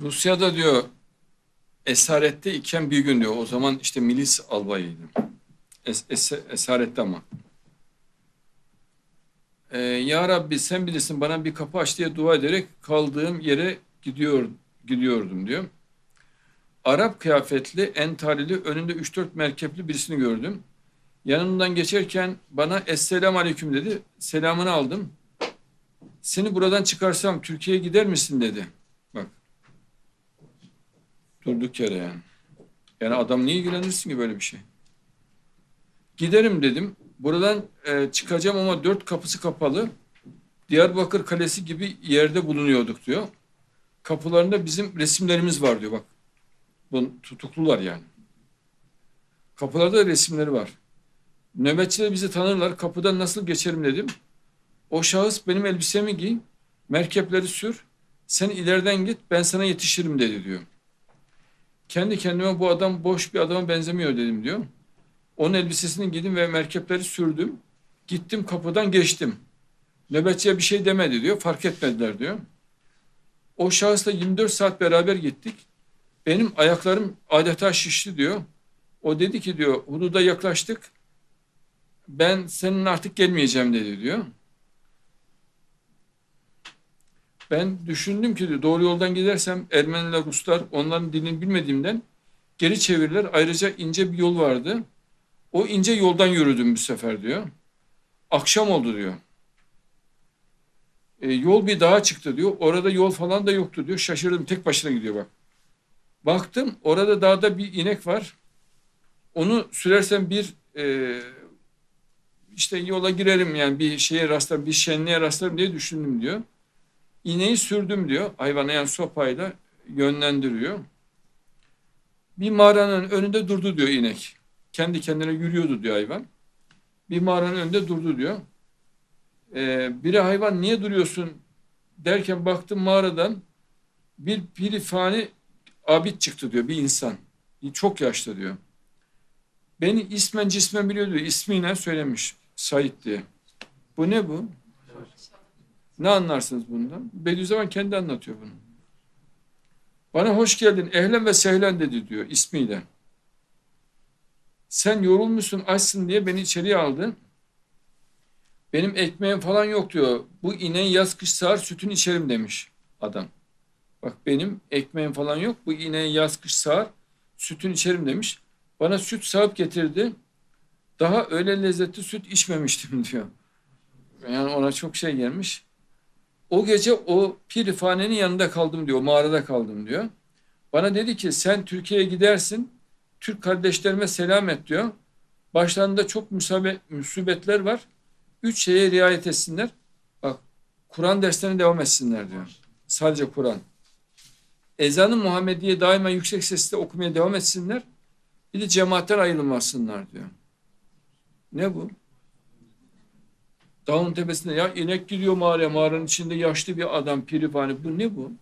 Rusya'da diyor esarette iken bir gün diyor. O zaman işte milis albayıydı. Es, es- esarette ama. Ee, ya Rabbi sen bilirsin bana bir kapı aç diye dua ederek kaldığım yere gidiyor gidiyordum diyor. Arap kıyafetli, entarili, önünde 3-4 merkepli birisini gördüm. Yanımdan geçerken bana Esselam Aleyküm dedi. Selamını aldım. Seni buradan çıkarsam Türkiye'ye gider misin dedi. Durduk yere yani. Yani adam niye ilgilenirsin ki böyle bir şey? Giderim dedim. Buradan e, çıkacağım ama dört kapısı kapalı. Diyarbakır Kalesi gibi yerde bulunuyorduk diyor. Kapılarında bizim resimlerimiz var diyor bak. Bu tutuklular yani. Kapılarda resimleri var. Nöbetçiler bizi tanırlar. Kapıdan nasıl geçerim dedim. O şahıs benim elbisemi giy, merkepleri sür, sen ileriden git ben sana yetişirim dedi diyor. Kendi kendime bu adam boş bir adama benzemiyor dedim diyor. Onun elbisesini giydim ve merkepleri sürdüm. Gittim kapıdan geçtim. Nöbetçiye bir şey demedi diyor. Fark etmediler diyor. O şahısla 24 saat beraber gittik. Benim ayaklarım adeta şişti diyor. O dedi ki diyor hududa yaklaştık. Ben senin artık gelmeyeceğim dedi diyor. Ben düşündüm ki doğru yoldan gidersem Ermeniler, Ruslar onların dilini bilmediğimden geri çevirirler. Ayrıca ince bir yol vardı. O ince yoldan yürüdüm bu sefer diyor. Akşam oldu diyor. E, yol bir dağa çıktı diyor. Orada yol falan da yoktu diyor. Şaşırdım tek başına gidiyor bak. Baktım orada dağda bir inek var. Onu sürersem bir e, işte yola girerim yani bir şeye rastlarım, bir şenliğe rastlarım diye düşündüm diyor. İneği sürdüm diyor. Hayvana yani sopayla yönlendiriyor. Bir mağaranın önünde durdu diyor inek. Kendi kendine yürüyordu diyor hayvan. Bir mağaranın önünde durdu diyor. Ee, biri hayvan niye duruyorsun derken baktım mağaradan bir pirifani abid çıktı diyor bir insan. Çok yaşlı diyor. Beni ismen cismen biliyor diyor. İsmiyle söylemiş. Said diye. Bu ne bu? Ne anlarsınız bundan? Bediüzzaman kendi anlatıyor bunu. Bana hoş geldin, ehlen ve sehlen dedi diyor ismiyle. Sen yorulmuşsun, açsın diye beni içeriye aldın. Benim ekmeğim falan yok diyor. Bu ineği yaz kış sağar sütünü içerim demiş adam. Bak benim ekmeğim falan yok. Bu ineği yaz kış sağar sütünü içerim demiş. Bana süt sağıp getirdi. Daha öyle lezzetli süt içmemiştim diyor. Yani ona çok şey gelmiş. O gece o pirifanenin yanında kaldım diyor. Mağarada kaldım diyor. Bana dedi ki sen Türkiye'ye gidersin. Türk kardeşlerime selam et diyor. Başlarında çok musibetler var. Üç şeye riayet etsinler. Bak Kur'an derslerine devam etsinler diyor. Sadece Kur'an. Ezanı Muhammediye daima yüksek sesle okumaya devam etsinler. Bir de cemaatten ayrılmasınlar diyor. Ne bu? Dağın tepesinde ya inek gidiyor mağaraya mağaranın içinde yaşlı bir adam pirifani bu ne bu?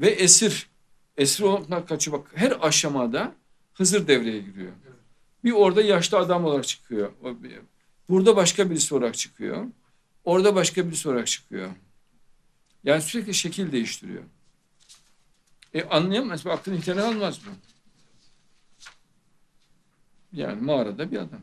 Ve esir. Esir olmaktan kaçıyor bak her aşamada Hızır devreye giriyor. Bir orada yaşlı adam olarak çıkıyor. Burada başka birisi olarak çıkıyor. Orada başka birisi olarak çıkıyor. Yani sürekli şekil değiştiriyor. E anlayamaz. Aklın ihtiyacı almaz bu. Yani mağarada bir adam.